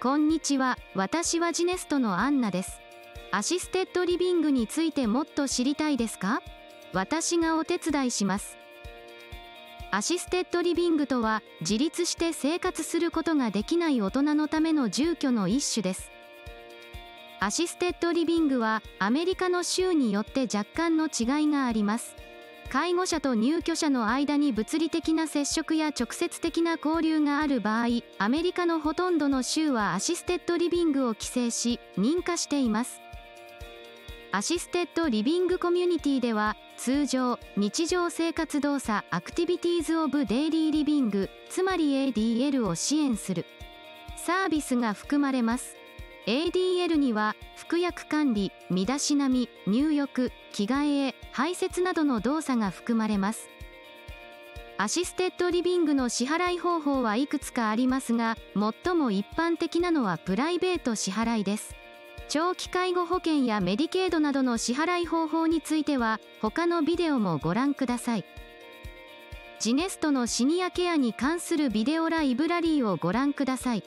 こんにちは。私はジネストのアンナです。 Assisted living についてもっと知りたいですか？私がお手伝いします。 Assisted living とは自立して生活することができない大人のための住居の一種です。 Assisted living はアメリカの州によって若干の違いがあります。介護者と入居者の間に物理的な接触や直接的な交流がある場合アメリカのほとんどの州は assisted living を規制し認可しています。 Assisted living コミュニティでは通常日常生活動作 activities of daily living つまり ADL を支援する。サービスが含まれます。ADL には服薬管理身だしなみ入浴着替え排泄などの動作が含まれます。アシステッドリビングの支払い方法はいくつかありますが最も一般的なのはプライベート支払いです。長期介護保険やメディケードなどの支払い方法については他のビデオもご覧ください。ジネストのシニアケアに関するビデオライブラリーをご覧ください。